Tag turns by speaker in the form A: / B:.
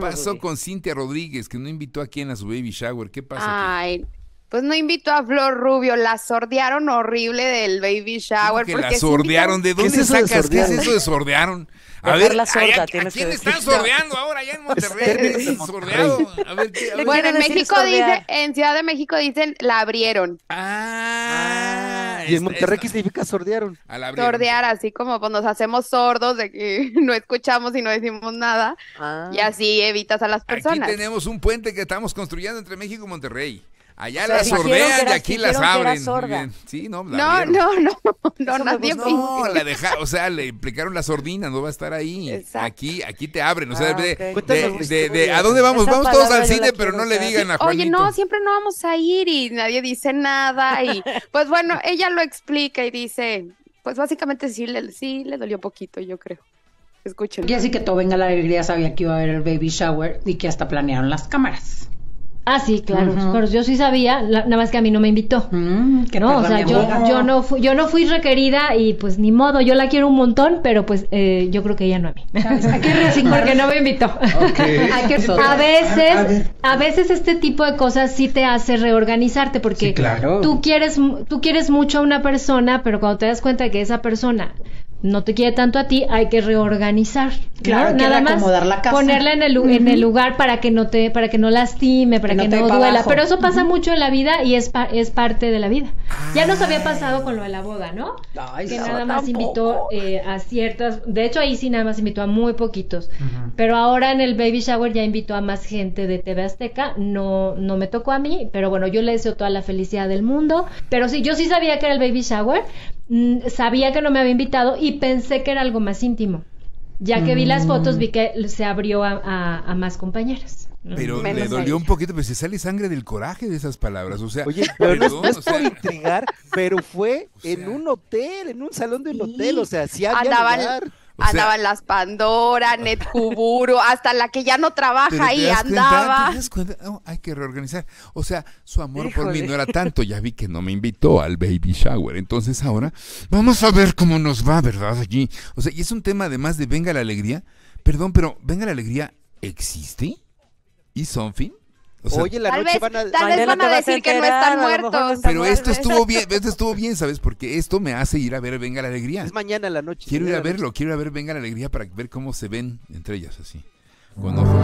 A: ¿Qué pasó con Cintia Rodríguez, que no invitó a quien a su baby shower? ¿Qué pasa?
B: Ay, pues no invitó a Flor Rubio, la sordearon horrible del baby shower.
A: Que
B: porque
A: la sordearon, ¿de dónde sacas? ¿Qué es eso de sordearon? A ver,
C: la sorda,
A: ¿a,
C: tienes
A: quién
C: que
A: están
C: decir.
A: sordeando ahora allá en Monterrey? sordeado. A ver, ¿qué? A ver.
B: Bueno, en México dice, en Ciudad de México dicen la abrieron.
A: Ah,
D: ¿Y en
A: esta-
D: Monterrey
A: esta-
D: qué significa sordearon?
B: Sordear, así como pues, nos hacemos sordos de que no escuchamos y no decimos nada.
C: Ah.
B: Y así evitas a las
A: Aquí
B: personas.
A: tenemos un puente que estamos construyendo entre México y Monterrey. Allá
C: O sea,
A: las sordean y aquí las abren. Muy
C: sorda.
A: bien. Sí, no, la
B: No, no, no, no, nadie.
A: No,
B: finge.
A: la deja, o sea, le implicaron la sordina, no va a estar ahí.
B: Exacto.
A: Aquí, aquí te abren, o sea,
C: Ah,
A: de,
C: ok.
A: de- de- de-. ¿a dónde vamos?
C: Esa
A: vamos todos al cine, pero no le digan a
B: Oye,
A: Juanito.
B: no, siempre no vamos a ir y nadie dice nada. Y pues bueno, ella lo explica y dice, pues básicamente sí le, sí le dolió poquito, yo creo. Escuchen.
E: Y así que todo venga la alegría sabía que iba a haber el baby shower y que hasta planearon las cámaras.
F: Ah, sí, claro. Claro, Yo sí sabía, la- nada más que a mí no me invitó.
E: Mm, qué
F: No, o sea, yo, yo no fui, yo no fui requerida y pues ni modo, yo la quiero un montón, pero pues eh, yo creo que ella no a mí. Porque no me invitó.
E: Hay que
F: A veces, a veces este tipo de cosas sí te hace reorganizarte porque
E: Sí, claro.
F: tú quieres, tú quieres mucho a una persona, pero cuando te das cuenta de que esa persona no te quiere tanto a ti, hay que reorganizar. ¿no?
E: Claro, hay que
F: Nada más
E: reacomodar la casa.
F: ponerla en el, en el lugar para que no te, para que no lastime, para
E: Que
F: que
E: no
F: no, duela.
E: abajo.
F: Pero eso pasa mucho en la vida y es, pa- es parte de la vida. Ya nos había pasado con lo de la boda, ¿no?
E: Ay,
F: que
E: no,
F: nada más
E: tampoco.
F: invitó eh, a ciertas, de hecho ahí sí nada más invitó a muy poquitos, pero ahora en el baby shower ya invitó a más gente de TV Azteca, no, no me tocó a mí, pero bueno, yo le deseo toda la felicidad del mundo, pero sí, yo sí sabía que era el baby shower, sabía que no me había invitado y pensé que era algo más íntimo. Ya que vi las fotos, vi que se abrió a, a- a más compañeras. ¿no?
A: Pero
B: Menos
A: le dolió un poquito, pero se sale sangre del coraje de esas palabras. O sea,
D: Oye, pero no es,
A: perdón,
D: no es
A: o sea,
D: por intrigar, pero fue
A: O sea-
D: en un hotel, en un salón de un hotel, o sea, sí había
B: Andaban,
D: lugar.
A: O sea-
B: andaban las Pandora, Netkuburu, hasta la que ya no trabaja ahí
A: cuenta,
B: andaba.
A: ¿te das cuenta? No, hay que reorganizar. O sea, su amor por mí no era tanto. Ya vi que no me invitó al baby shower. Entonces ahora vamos a ver cómo nos va, ¿verdad? Allí. O sea, y es un tema además de Venga la Alegría. Perdón, pero ¿Venga la Alegría existe? ¿Y something? O sea,
D: Oye, la
B: Tal
D: noche
B: vez,
D: van a...
B: tal vez
C: Mañana
B: van
C: te
B: a
C: vas a
B: decir que no están
C: no
B: muertos.
C: están
A: pero esto estuvo bien, esto estuvo bien, ¿sabes? Porque esto me hace ir a ver Venga la Alegría.
D: Es mañana la noche.
A: Quiero ir a verlo, quiero ir a ver Venga la Alegría para ver cómo se ven entre ellas así. Con ojos.